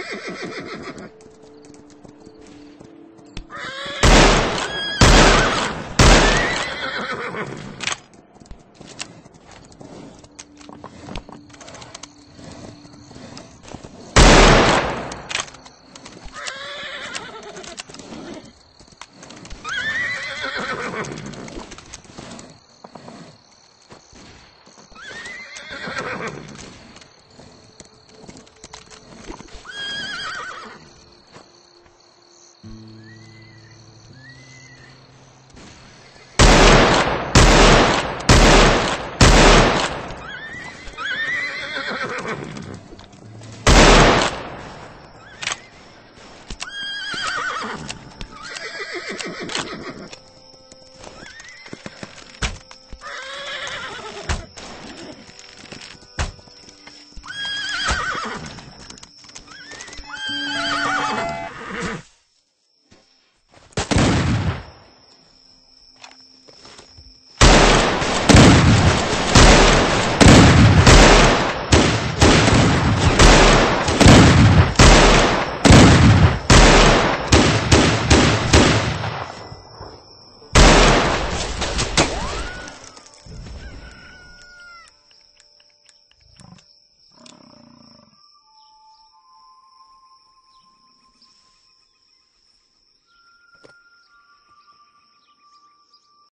Ha ha ha ha!